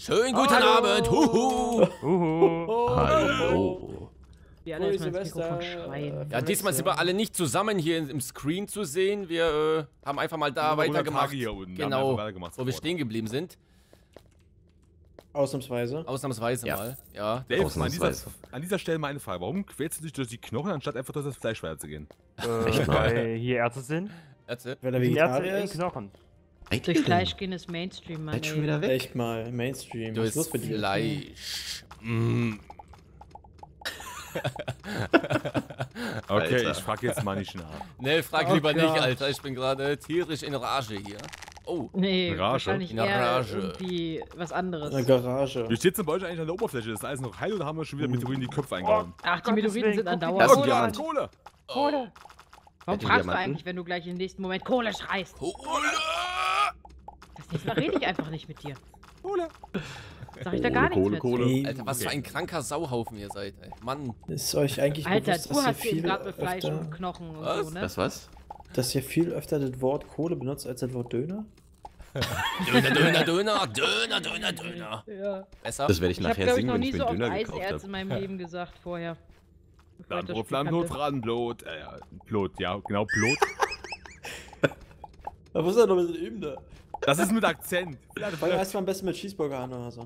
Schönen guten Abend. Huhu. Uhu. Hallo. Ja, diesmal sind wir alle nicht zusammen hier im Screen zu sehen. Wir äh, haben einfach mal da Über 100 weitergemacht. Tage hier unten. Wir haben Genau, wo wir stehen geblieben sind. Ausnahmsweise. Ausnahmsweise Ja. mal. Ja. Dave, an dieser, Ausnahmsweise. an dieser Stelle mal eine Frage. Warum quälst du dich durch die Knochen, anstatt einfach durch das Fleisch weiterzugehen? Echt Äh, mal? weil hier Ärzte sind. Erzähl. Wenn er Die Ärzte Vegetarier in ist. Knochen. Eigentlich Durch Fleisch gehen ist Mainstream, Mann. Schon wieder weg? Echt mal, Mainstream. Was ist los Durchs mit dir? Fleisch. Mm. Okay, Alter. ich frage jetzt mal nicht nach. Ne, frag Oh lieber nicht, Gott. Alter. Ich bin gerade tierisch in Rage hier. Oh, Nee, Rage? wahrscheinlich In Rage. irgendwie was anderes. In der Garage. Wie steht's denn bei euch eigentlich an der Oberfläche? Ist alles noch heil oder haben wir schon wieder Meteoriten die Köpfe eingehauen? Ach, die Gottes Meteoriten sind andauernd. Oh, Diamant. Kohle! Kohle. Warum fragst du eigentlich, wenn du gleich im nächsten Moment Kohle schreist? Kohle! Das nächste Mal rede ich einfach nicht mit dir. Kohle! Sag ich da gar nichts Kohle, mit. Kohle. Ey, Alter, was für ein kranker Sauhaufen ihr seid, ey. Mann. Ist euch eigentlich Alter, bewusst, du hast viel gerade mit Fleisch öfter, und Knochen und Was? so, ne? Das was? dass ihr viel öfter das Wort Kohle benutzt als das Wort Döner? Döner, Döner, Döner, Döner, Döner, Döner. Ja. Besser? Das werde ich Ich habe, nachher ich, singen, noch wenn nie ich mir so einen oft Döner gekauft Eiserz in habe. meinem Leben gesagt vorher. Ich Flammenbrot, kannte. Radenbrot. Äh, ja, Brot, ja, genau. Aber was ist denn noch mit dem da? Das ist mit Akzent. Fang erstmal am besten mit Cheeseburger an oder so.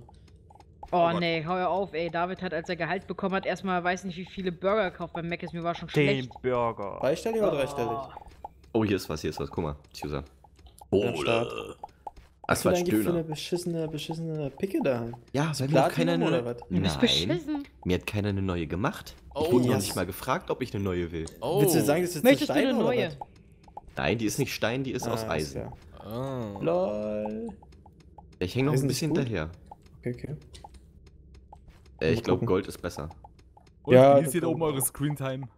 Oh, Gott. nee, hau ja auf, ey. David hat, als er Gehalt bekommen hat, erstmal weiß nicht, wie viele Burger gekauft beim Mac ist. Mir war schon Den schlecht. Burger. Dreistellig oder dreistellig? Oh, hier ist was, hier ist was. Guck mal, Start. Ach, Was für Quatsch, eigentlich für eine beschissene, beschissene Picke da? Ja, weil mir hat keiner eine... oder was? Du bist Nein, beschissen. mir hat keiner eine neue gemacht. Ich Oh, wurde noch yes. nicht mal gefragt, ob ich eine neue will. Oh. Willst du sagen, das ist jetzt Möchtest du Stein eine oder neue? was? Nein, die ist nicht Stein, die ist aus Ah, Eisen. klar. Oh. Lol. Ich hänge noch ein bisschen hinterher. Okay, okay. Äh, ich glaube. Gold ist besser. Und Ja, ihr da glaub oben eure. Screentime?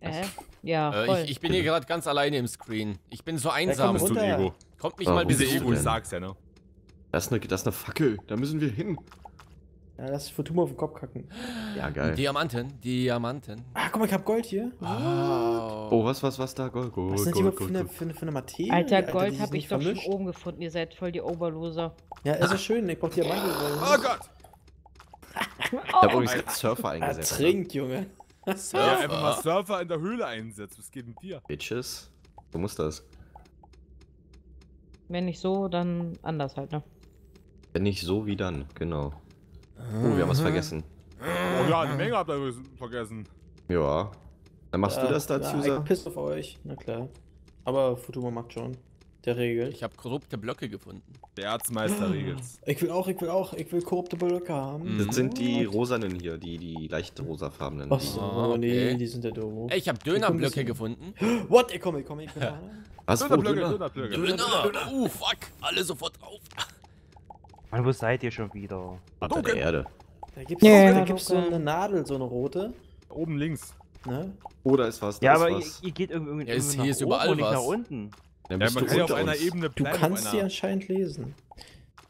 Äh? Ja, Äh, voll. ich, ich bin hier gerade ganz alleine im Screen. Ich bin so einsam. Bist du ein runter. Ego? Kommt mich Warum mal du Ego, ich sag's ja, ne? Das ist, eine, das ist eine Fackel, da müssen wir hin. Ja, lass Fortuna auf den Kopf kacken. Ja, geil. Diamanten, Diamanten. Ah, guck mal, ich hab Gold hier. Wow. Oh, was, was, was da? Gold, Gold, Was die Gold, überhaupt für Gold, eine, Gold. für eine, für eine Materie? Alter, Gold ist habe ich doch schon vermischt. oben gefunden. Ihr seid voll die Oberloser. Ja, ist ja schön, ich brauch Diamanten. Oh Gott! Ich hab übrigens Surfer Ah, eingesetzt. trink, Junge. Ja, einfach mal Surfer in der Höhle einsetzt. Was geht mit dir? Bitches. So muss das. Wenn nicht so, dann anders halt, ne? Wenn nicht so wie dann, genau. Oh, wir haben was vergessen. Oh ja, eine Menge habt ihr vergessen. Ja. Dann machst du das da, ja? Ich piss auf euch, na klar. Aber Futuma macht schon. Der regelt. Ich habe korrupte Blöcke gefunden. Der Erzmeister regelt's. Ich will auch, ich will auch, ich will korrupte Blöcke haben. Mhm. Das sind die rosanen hier, die, die leicht rosafarbenen. Ach die- so, Ah, oh, nee, okay. die sind ja doof. Ey, ich habe Dönerblöcke gefunden. What? Ich komme, ich komme, ich komme. Was, wo, Dönerblöcke, Döner? Dönerblöcke. Döner! Uh, fuck! Alle sofort drauf. Mann, wo seid ihr schon wieder? Unter der Erde. Da gibt's, Ja, da ja, gibt's so okay. eine Nadel, so eine rote. Oben links. Ne? Oh, da ist was, da Ja, ist aber ihr, was. ihr geht irgendwie, irgendwie Ja, ist- nach hier ist oben überall und nicht was. nach unten. Dann Ja, bist man kann ja auf einer. Ebene Du kannst einer... anscheinend lesen.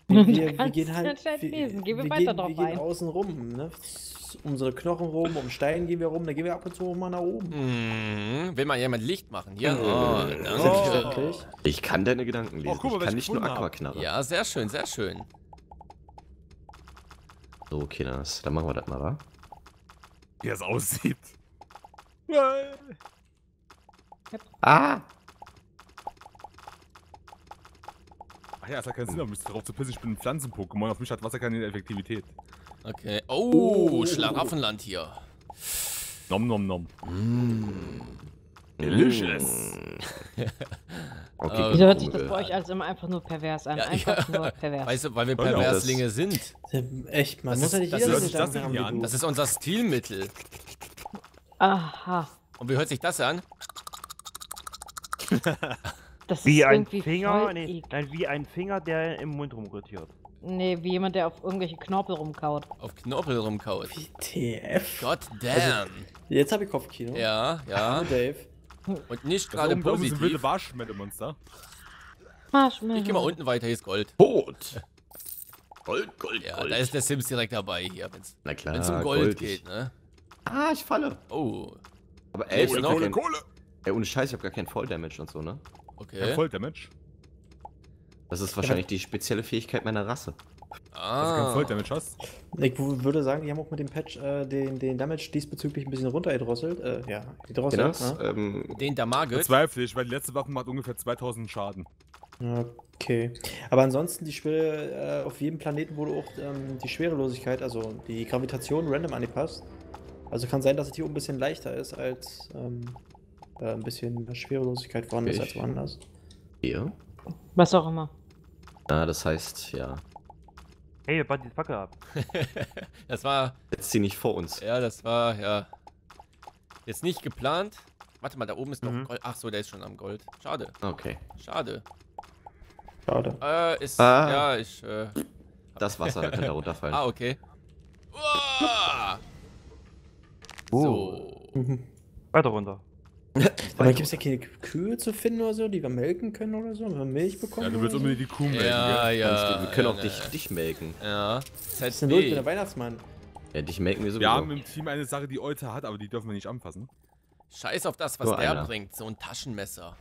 Wir, wir, wir kannst gehen halt. anscheinend wir, lesen. Gehen wir wir weiter gehen, drauf wir gehen ein. außen rum, ne? Um so Knochen rum, um Stein gehen wir rum, dann gehen wir ab und zu mal nach oben. Mhm. Will mal jemand Licht machen? Hier. Oh, Oh. Selbstverständlich. Ich kann deine Gedanken lesen. Oh, guck mal, ich kann ich nicht nur hab. Aquaknarre. Ja, sehr schön, sehr schön. So, Kinders, dann machen wir das mal, wa? Wie es aussieht. Ah! Ach ja, es hat keinen Sinn, auf mich drauf zu pissen. Ich bin ein Pflanzen-Pokémon. Auf mich hat Wasser keine Effektivität. Okay. Oh, Schlaraffenland hier. Nom nom nom. Delicious. Okay, Wieso hört sich das bei euch alles immer einfach nur pervers an? Ja, einfach ja. nur pervers. Weißt du, weil wir Perverslinge sind. Echt, man. Das muss ist- ja nicht das jeder ist- das an? Das ist unser Stilmittel. Aha. Und wie hört sich das an? Das Wie ist ein irgendwie Finger, voll nee, eklig. nein, wie ein Finger, der im Mund rumrotiert. Nee, wie jemand, der auf irgendwelche Knorpel rumkaut. Auf Knorpel rumkaut. TF. God damn. Jetzt habe ich Kopfkino. Ja, ja. Hallo, Dave. Und nicht Gerade positiv. Marshmallow-Monster. Marshmallow. Ich geh mal unten weiter, hier ist Gold. Tot! Gold, Gold, Ja, Gold. da ist der Sims direkt dabei hier, wenn's, Na klar, wenn's um Gold goldig. geht, ne? Ah, ich falle. Oh, Aber ey, ich Kohle, Kohle, kein, Kohle! ey, ohne Scheiß, ich hab gar keinen Volldamage und so, ne? Okay. Volldamage. Das ist wahrscheinlich die spezielle Fähigkeit meiner Rasse. Also kein Ah. Voll-Damage hast. Ich würde sagen, die haben auch mit dem Patch äh, den, den Damage diesbezüglich ein bisschen runtergedrosselt. Äh, ja, die Drossel. Genau, Ja. ähm, Den der Margit. Bezweifle ich, weil die letzte Waffe macht ungefähr 2000 Schaden. Okay. Aber ansonsten die Schwere, äh, auf jedem Planeten wurde auch ähm, die Schwerelosigkeit, also die Gravitation random angepasst. Also kann sein, dass es hier ein bisschen leichter ist, als ähm, äh, ein bisschen Schwerelosigkeit vorhanden ist als woanders. hier. Was auch immer. Ah, das heißt, ja. Hey, ihr die Fackel ab. Das war, Jetzt sie nicht vor uns. ja, das war, ja. Jetzt nicht geplant. Warte mal, da oben ist noch Mhm. Gold. Ach so, der ist schon am Gold. Schade, Okay. schade. Schade. Äh, ist, Ah. ja, ich, äh, Das Wasser könnte runterfallen. ah, okay. Uah! Uh. So. Weiter runter. Aber gibt es ja keine Kühe zu finden oder so, die wir melken können oder so? Wenn wir Milch bekommen? Ja, du willst unbedingt die Kuh melken, Ja, ja. Du, wir können ja, auch dich, ne. dich melken. Ja. Was ist denn los? Ich bin der. Weihnachtsmann. Ja, dich melken wir sowieso. Wir haben im Team eine Sache, die Euter hat, aber die dürfen wir nicht anfassen. Scheiß auf das, was Nur der einer. bringt. So ein Taschenmesser.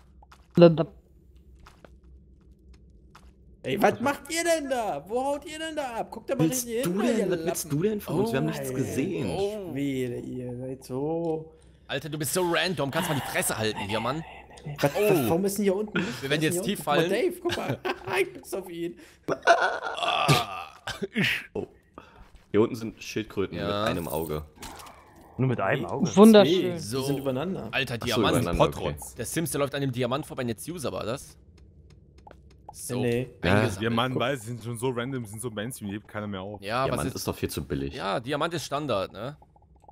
Ey, was macht ihr denn da? Wo haut ihr denn da ab? Guckt da mal willst richtig du hin, ihr denn? Was willst du denn von uns? Wir haben Oh, nichts Alter. gesehen. Oh. Schwede, ihr seid so. Alter, du bist so random. Kannst mal die Fresse halten hier, Mann. Was, Oh. was, warum ist denn hier unten? Wir werden jetzt tief unten? fallen. Guck mal, Dave, guck mal. ich bin's auf ihn. Ah. Hier unten sind Schildkröten Ja. mit einem Auge. Nur mit einem Auge. Wunderschön. Nee, So. Die sind übereinander. Alter, Ach so, Diamant. übereinander, okay. Potrotz. Der Sims, der läuft an dem Diamant vorbei. Jetzt User war das. So. Nee. Ja. Wir Mann weiß, die sind schon so random, sind so Mainstream, die hebt keiner mehr auf. Ja, was Diamant ist. ist doch viel zu billig. Ja, Ja, Diamant ist Standard, ne?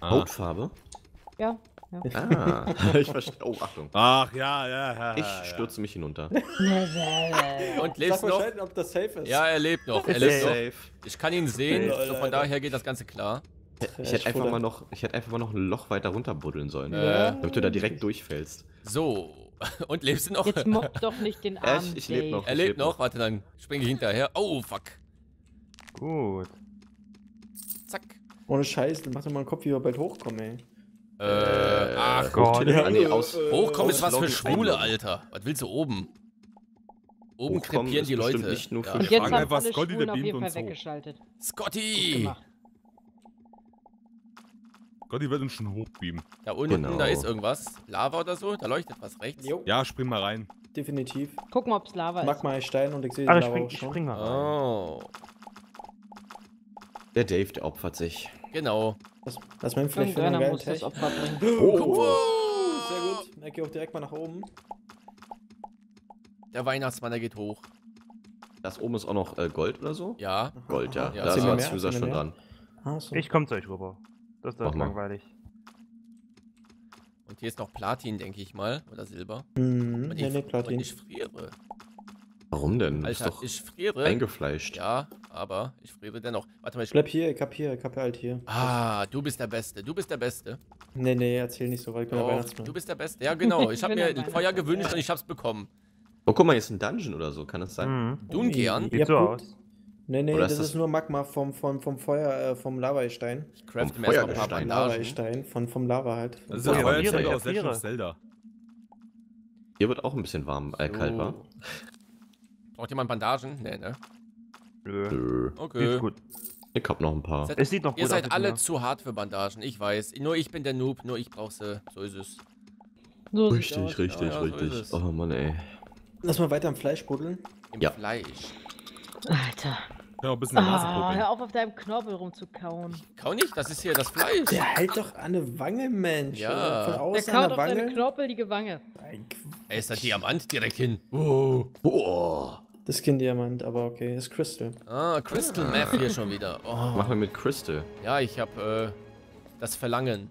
Ah. Hautfarbe? Ja. Ah, ich verstehe. Oh, Achtung. Ach ja, ja, ja. Ich ja. stürze mich hinunter. Und mal noch? Bescheid, ob das safe ist. Ja, er lebt noch. Er Ist lebt noch. Safe. Ich kann ihn sehen, Lol, so von daher geht das Ganze klar. Ich hätte einfach mal noch, ich hätte einfach mal noch ein Loch weiter runter buddeln sollen. Äh. Damit du da direkt durchfällst. So. Und lebst du noch? Jetzt mobb doch nicht den Ja, ich- ich leb Dave. noch. Er lebt leb noch. noch. Warte, dann springe ich hinterher. Oh, fuck. Gut. Ohne Scheiß, mach doch mal einen Kopf, wie wir bald hochkommen, ey. Äh, ach, Gott. hochtele- Ja, nee, äh, aus, äh, Hochkommen ist was für Schwule. Alter. Was willst du oben? Oben Hochkommen krepieren die Leute. nicht nur für ja. Und jetzt haben einfach alle Scotty, Schwulen der auf jeden beamt Fall uns weggeschaltet. Scotty! Gott, die wird uns schon hochbeamen. Da unten, Genau. da ist irgendwas. Lava oder so. Da leuchtet was rechts. Jo, Ja, spring mal rein. definitiv. Guck mal, ob's Lava ist. Magma ist Stein und ich sehe den ich Lava spring, auch ich schon. spring mal rein. Oh. Der Dave, der opfert sich. Genau. Das, das mir vielleicht für einen Irgendeiner geilen muss das Tech. Opfer bringen. Oh, sehr gut. Ich gehe auch direkt mal nach oben. Der Weihnachtsmann, der geht hoch. Das oben ist auch noch äh, Gold oder so? Ja. Gold, ja. Ja, da ist mehr, User schon dran. Ah, so. Ich komm zu euch rüber. Das ist doch langweilig. Und hier ist noch Platin, denke ich mal. Oder Silber. Mhm. Und Nee, ich, nee, und Platin. ich friere. Warum denn? Alter, doch ich friere. eingefleischt. Ja, aber ich friere dennoch. Warte mal, ich. Bleib hier, ich hab hier, ich hab halt hier. Ah, du bist der Beste. Du bist der Beste. Nee, nee, erzähl nicht so, weil ich bin der Doch, Weihnachtsmann. du bist der Beste. Ja, genau. Ich bin mir der ein Feuer gewünscht und ich hab's bekommen. Oh, guck mal, hier ist ein Dungeon oder so, kann das sein? Mhm. Du und gern. Ihr Sieht so aus. Nee, nee, das ist ist, das- nur Magma vom, vom, vom Feuer, äh, vom Lavastein. Ich crafte Vom mir erstmal ein paar. Lavastein, von, vom Lava halt. Das ist Ja, Friere, aus Zelda. Hier wird auch ein bisschen warm, äh, kalt, wa? Braucht jemand Bandagen? Nee, ne? Nö. Okay. Sieht gut. Ich hab noch ein paar. Seid- Es sieht noch Ihr seid aus. alle jetzt zu hart für Bandagen, ich weiß. Nur ich bin der Noob, nur ich brauch sie. So ist es. So sieht's aus. Richtig, richtig, Ja, so ist richtig. es. oh Mann, ey. Lass mal weiter am Fleisch buddeln. Im Ja. Fleisch. Alter. Ja, ein bisschen Ah, hör auf, auf deinem Knorpel rumzukauen. Kau nicht, das ist hier das Fleisch. Der halt doch an eine Wange, Mensch. Ja. Der kaut an auf der deine Wange. knorpelige Wange. Ey, ist der Diamant direkt hin. Oh. Boah. Das ist kein Diamant, aber okay, das ist Crystal. Ah, Crystal Meth hier schon wieder. Mach Oh. mal mit Crystal. Ja, ich hab äh, das Verlangen.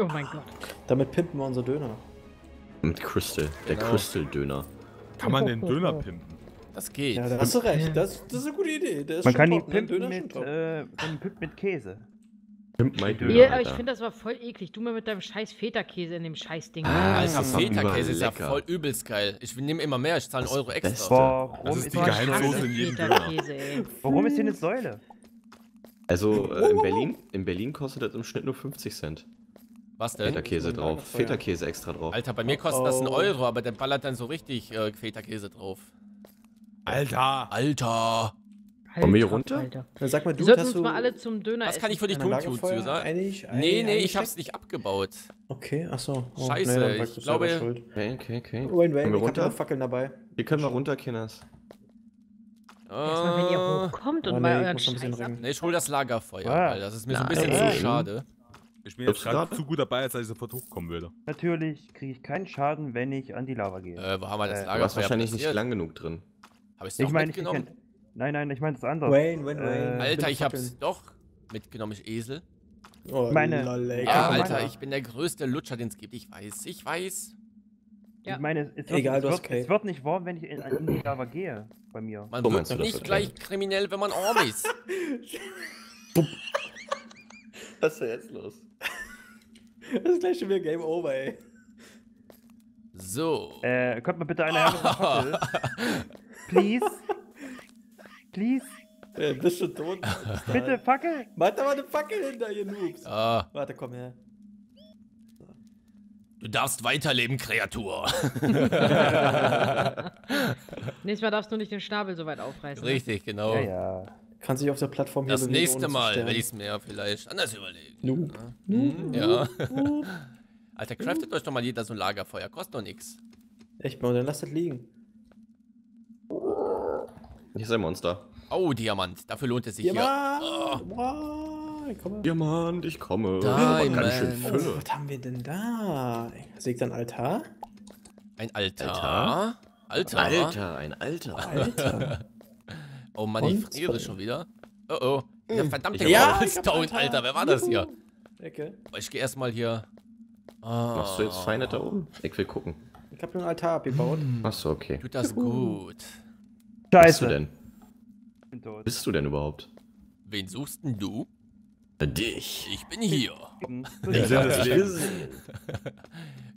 Oh mein Gott. Damit pimpen wir unser Döner. Mit Crystal. Der Genau. Crystal-Döner. Kann man den Döner pimpen? Das geht. Ja, da hast du recht. Das, das ist eine gute Idee. Der ist Man schon kann ihn top, ne? Döner mit, äh, man kann ihn pimpen mit Käse. My Döner, Ihr, aber ich finde, das war voll eklig. Du mal mit deinem scheiß Feta-Käse in dem scheiß Ding. Ah, ist doch Feta-Käse ist ja voll übelst geil. Ich nehme immer mehr, ich zahle einen Euro extra. Warum Das ist die Geheimsoße in jedem ey. warum ist hier eine Säule? Also äh, in Berlin, in Berlin kostet das im Schnitt nur 50 Cent. Was denn? Feta-Käse drauf. Feta-Käse extra drauf. Alter, bei mir kostet das einen Oh. Euro, aber der ballert dann so richtig äh, Feta-Käse drauf. Alter! Alter! Wollen wir hier runter? Alter. Dann sag mal, Wir du sollten hast uns du mal alle zum Döner Was kann ich für dich tun, Lagerfeuer einig, Nee, nee, ich hab's nicht abgebaut. Okay, achso. Oh, Scheiße, dann ich glaube-. Okay, okay, okay. Wayne, Wayne, Können wir ich hab runter? noch Fackeln dabei. Hier können wir runter, Kinders. Erstmal, wenn ihr hochkommt und Oh, mal nee, ich euren Scheiß ab. nee, ich hol das Lagerfeuer, Ah. weil das ist mir so ein bisschen Nein. zu schade. Ich bin jetzt gerade zu gut dabei, als dass ich sofort hochkommen würde. Natürlich kriege ich keinen Schaden, wenn ich an die Lava gehe. Äh, wo haben wir das Äh, Du warst Lagerfeuer wahrscheinlich nicht lang genug drin. Hab ich's ich meine, ich mitgenommen? Nein, nein, ich meine das andere. Wayne, Wayne, Wayne. Äh, Alter, ich hab's doch mitgenommen, ich Esel. Oh, Meine- lol, ey, Ja, Alter, ich bin der größte Lutscher, den es gibt. Ich weiß, ich weiß. Ja. Ich meine, es wird, Egal, es, wird, Kate. es wird nicht warm, wenn ich in, in die Lava gehe. Bei mir. Man So wird nicht okay. gleich kriminell, wenn man arm ist. Was ist denn jetzt los? Das ist gleich schon wieder Game Over, ey. So. Äh, kommt mal bitte einer her mit einer Fackel. Please? Please? Äh, bist du tot? Bitte, Fackel? Mach da mal eine Fackel hinter, ihr Noobs. Ah, Warte, komm her. du darfst weiterleben, Kreatur. Nächstes Mal darfst du nicht den Schnabel so weit aufreißen. ne? Richtig, genau. Ja, ja. Kann sich auf der Plattform hier Das nächste Mal werde ich es mir vielleicht anders überlegen. Noob. Hm, ja. Alter, craftet euch doch mal jeder so ein Lagerfeuer. Kostet doch nix. Echt mal, dann lasst das liegen. Hier ist ein Monster. Oh, Diamant. Dafür lohnt es sich hier. Ja, wow, ich komme. Diamant, ich komme. Diamond. Ganz schön Oh, was haben wir denn da? Seht ihr ein Altar? Ein Altar. Altar? Altar. Alter, ein Alter. Alter. Oh Mann, ich friere schon wieder. Oh oh. Der verdammte Ja, ja, ich hab Cobblestone, Altar. Alter. Wer war das hier? Ecke. Ich gehe erstmal hier. Ah, Machst du jetzt feine da oben? Ich will gucken. Ich hab nur ein Altar abgebaut. Achso, okay. Tut das gut. Bist du Scheiße. denn? Ich bin tot. Bist du denn überhaupt? Wen suchst denn du? Dich. Ich bin hier.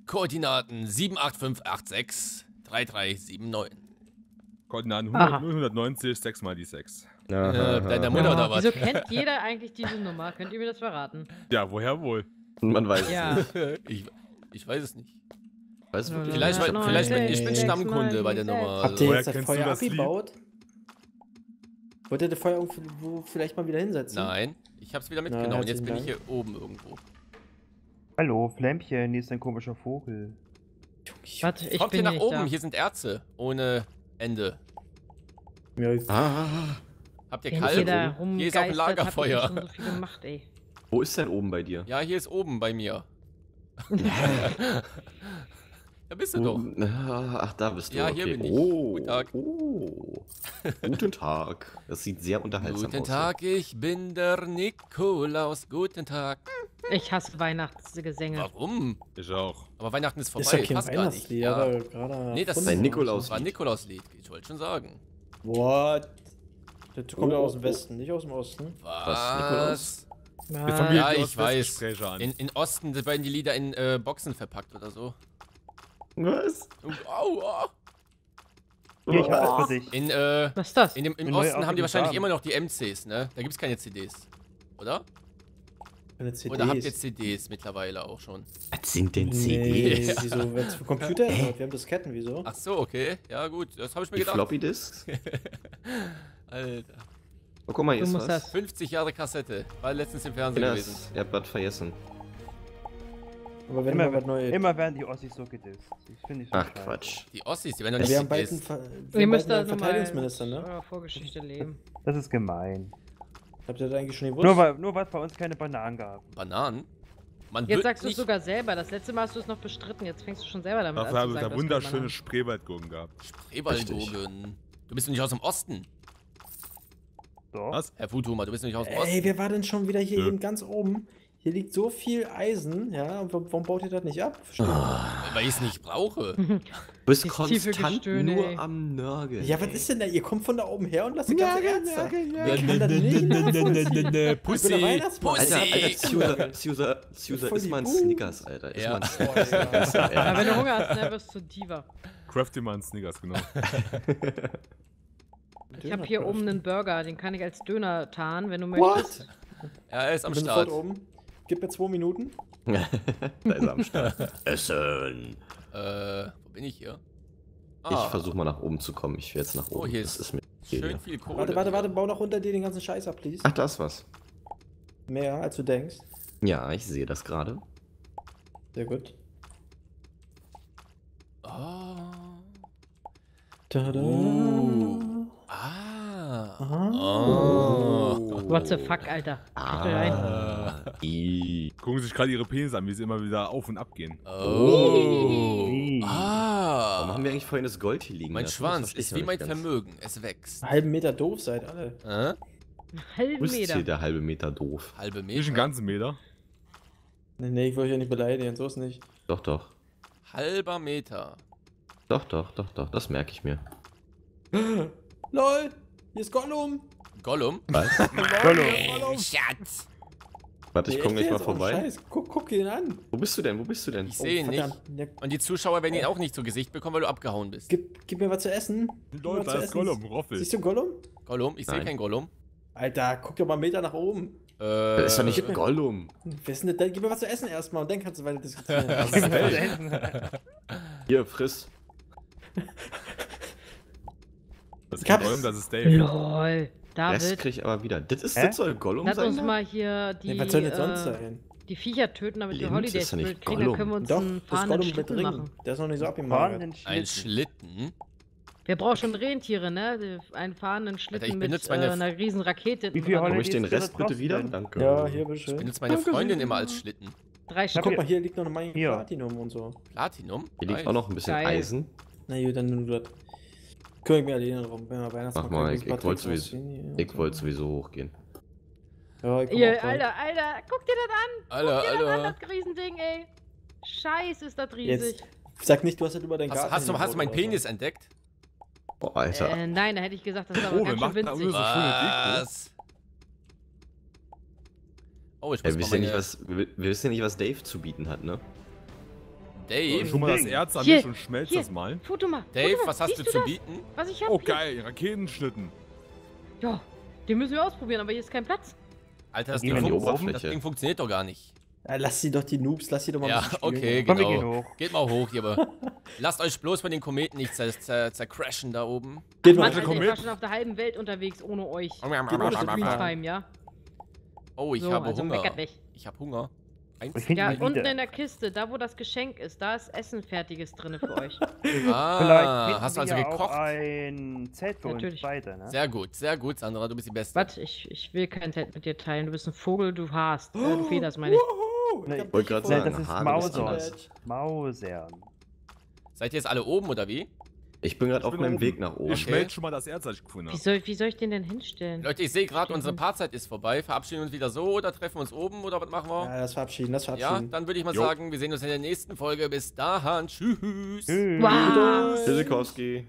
Koordinaten 78586 3379. Koordinaten Aha. 100, 190, 6 mal die 6. Äh, deiner Mutter oder was? Wieso kennt jeder eigentlich diese Nummer? Könnt ihr mir das verraten? Ja, woher wohl? Man weiß es Ja. nicht. ich, ich weiß es nicht. Weiß es wirklich Vielleicht, weil, vielleicht bin ich bin Sechs, Stammkunde bei der Nummer. Habt ihr jetzt das du Feuer abgebaut? Wollt ihr das Feuer irgendwo vielleicht mal wieder hinsetzen? Nein, ich hab's wieder Na, mitgenommen. Jetzt bin ich hier oben irgendwo. Hallo, Flämmchen, hier ist ein komischer Vogel. Warte, ich Kommt bin hier nach nicht oben, da. hier sind Erze. Ohne Ende. Ja, Ah, Habt ihr kalt? hier Hier ist auch ein hab ich Lagerfeuer. schon so viel gemacht, ey. wo ist denn oben bei dir? Ja, hier ist oben bei mir. da bist du doch. Ah, Ach, da bist du. Ja, okay. hier bin ich. Oh, Guten Tag. Oh. Guten Tag. Das sieht sehr unterhaltsam Guten aus. Tag, ich bin der Nikolaus. Guten Tag. Ich hasse Weihnachtsgesänge. Warum? Ich auch. Aber Weihnachten ist vorbei. ist ja kein Passt gar nicht. Ja. gerade. Nee, das ist ein Nikolaus. Das war ein Nikolauslied, ich wollte schon sagen. What? Das kommt ja Oh, aus dem Westen, nicht aus dem Osten. Was? Nikolaus? Ah, fangen Ja, ich weiß. In, in Osten werden die Lieder in äh, Boxen verpackt oder so. Was? Oh, au, au. Hier, ich hab das für dich. In, äh, Was ist das? in dem, Im Eine neue Osten haben die wahrscheinlich haben. immer noch die MCs, ne? Da gibt's keine CDs. Oder? Eine CD. Oder habt ihr CDs mittlerweile auch schon? Was sind denn Nee, CDs? wieso? Wenn es für Computer ist, wir haben Disketten, wieso? Ach so, okay. Ja, gut, das habe ich mir Die gedacht. Floppy Disks? Alter. Oh, guck mal, hier Du ist was. das. 50 Jahre Kassette. War letztens im Fernsehen gewesen. Kinders, ihr habt was vergessen. Aber wenn Immer, wir was Neues. immer werden die Ossis so gedisst. Das finde ich Ach, scheiße. Quatsch. Die Ossis, die werden doch Ja, nicht wir haben bald einen, CDs. Ver Ihr wir haben bald da Verteidigungsminister, ne? eurer Vorgeschichte leben. Das ist gemein. Habt ihr das eigentlich schon gewusst? Nur weil, nur weil es bei uns keine Bananen gab. Bananen? Man Jetzt wird sagst du es sogar selber. Das letzte Mal hast du es noch bestritten. Jetzt fängst du schon selber damit Dafür an haben zu wir sagen, da wunderschöne. Spreewaldgurken gehabt. Spreewaldgurken. Du bist doch nicht aus dem Osten. So. Was? Herr Futuma, du bist doch nicht aus dem Ey, Osten. wer war denn schon wieder hier eben ganz oben? Hier liegt so viel Eisen, ja. Warum, baut ihr das nicht ab? Ich Weil ich es nicht brauche. Du bist konstant Gestöhne, nur ey. am Nörgeln. nicht. Ja, was ist denn da? Ihr kommt von da oben her und lasst die ganze Wer Nörgeln. kann das nicht nachvollziehen? Pussy, Ich. Pussy. Alter, Alter, Suser, Suser, Suser, Voll ist mal ein. Snickers, Alter. Ist Ja. mal ein Snickers. Wenn du Hunger hast, ne, wirst du Diva. Craft dir mal einen Snickers, genau. Ich habe hier oben einen Burger, den kann ich als Döner tarnen, wenn du What? möchtest. Ja, er ist am Ich Start. oben. Gib mir zwei Minuten. da ist er am Start. Essen. Äh, wo bin ich hier? Ich versuche mal nach oben zu kommen. Ich will jetzt nach oben. Oh, hier das ist ist mir Schön viel Kohle. Warte, warte, warte, bau noch unter dir den ganzen Scheiß ab, please. Ach, da ist was. Mehr als du denkst. Ja, ich sehe das gerade. Sehr gut. Oh. Tada. Uh. Ah. Aha. Oh. What the fuck, Alter. Ah. Gucken sich gerade ihre Penisse an, wie sie immer wieder auf und ab gehen. Oh. Warum Ah. haben wir eigentlich vorhin das Gold hier liegen Mein lassen? Das Schwanz ist wie mein ganz. Vermögen. Es wächst. Einen halben Meter doof seid alle. Äh? Einen halben Wo ist Meter. hier der halbe Meter doof? Halbe Nicht einen Meter. ganzen Meter. Nee, nee, ich wollte euch ja nicht beleidigen, so ist nicht. Doch, doch. Halber Meter. Doch, doch, doch, doch. Das merke ich mir. LOL! Hier ist Gollum! Gollum. Was? Gollum. Schatz. Warte, ich komme gleich mal vorbei. Scheiß. Guck, guck ihn an. Wo bist du denn? Wo bist du denn? Ich sehe ihn nicht. Ja, Und die Zuschauer werden ihn auch nicht zu Gesicht bekommen, weil du abgehauen bist. gib, gib mir was zu essen. Leute, was zu da ist essen. Gollum, Roffel. Siehst du Gollum? Gollum? Ich sehe keinen Gollum. Alter, guck doch mal einen Meter nach oben. Äh, Das ist doch nicht Gollum. Wer ist denn das? Gib mir was zu essen erstmal und dann kannst du weiter diskutieren. Hier, friss. Das ist Gollum, das ist Dave. Lol. Rest David, krieg ich aber wieder. Das ist das soll Gollum lass sein? uns da? mal hier die, nee, was soll sonst äh, sein? die Viecher töten, damit wir Holiday ist kriegen. Dann können wir uns Doch, einen das fahrenden mit Schlitten Ring. machen. Der ist noch nicht so abgemagert. Ein Schlitten. Wir brauchen schon Rentiere, ne? Einen fahrenden Schlitten ich mit äh, einer riesen Rakete. Wie viel. Holiday- Komm ich den das Rest bitte wieder? Danke. Ja, hier, Ich bitteschön. benutze meine Freundin immer als Schlitten. Drei Stück. Guck mal, hier liegt noch eine Menge Hier. Platinum und so. Platinum? Hier liegt auch noch ein bisschen. Eisen. Na gut, dann nimm du das. Kümmere ich mich alleine drum. Wenn wir Weihnachtsmann Mach mal, ich, ich wollte sowieso, ich wollte sowieso hochgehen. Ja, ich dran. Alter, Alter, guck dir das an! Alter, Guck dir das an, Alter. das Riesending, ey! Scheiße, ist das riesig. Jetzt, sag nicht, du hast das über deinen Hast, Garten hast, du, hast du meinen Penis entdeckt? Boah, Alter. Äh, nein, da hätte ich gesagt, das ist aber Oh, wir ganz schön winzig. So. Was? Oh, ich muss Ey, wir, mal wissen ja meine... nicht, was, wir, wir wissen ja nicht, was Dave zu bieten hat, ne? Dave, Schon mal das. Erz an mich und schmelzt hier. das mal. Foto mal. Dave, Foto mal. was hast Siehst du zu das? bieten? Was ich hab Oh hier? geil, Raketenschlitten. Ja, den müssen wir ausprobieren, aber hier ist kein Platz. Alter, das Ding, das. Ding funktioniert doch gar nicht. Ja, lass sie doch die Noobs, lass sie doch mal Ja, okay, Komm, wir gehen genau. hoch. Geht mal hoch hier, aber lasst euch bloß von den Kometen nicht zer zer zercrashen da oben. Geht Mann, mal, Alter, komm ich war schon auf der halben Welt unterwegs ohne euch. Geht Time, ja? Oh, ich so, habe also Hunger. Ich habe Hunger. Ich Ja, unten in der Kiste, da wo das Geschenk ist, da ist Essen fertiges drin für euch. Ah, Vielleicht hast du also gekocht? ein Zelt für Natürlich. uns beide, ne? Sehr gut, sehr gut, Sandra, du bist die Beste. Was? Ich, ich will kein Zelt mit dir teilen. Du bist ein Vogel, du hast. Äh, du federst, meine ich. Hab ich wollte gerade sagen, das ist Mausern. Mausern. Seid ihr jetzt alle oben oder wie? Ich bin gerade auf meinem. Weg nach oben. Ich schmelze schon mal das Erz, ich gefunden Wie habe. soll, wie soll ich den denn hinstellen? Leute, ich sehe gerade, unsere Paarzeit ist vorbei. Verabschieden wir uns wieder so oder treffen wir uns oben oder was machen wir? Ja, das verabschieden, das Ja, verabschieden. dann würde ich mal Jo. sagen, wir sehen uns in der nächsten Folge. Bis dahin, tschüss. Tschüss. Wow! Tschüssikowski.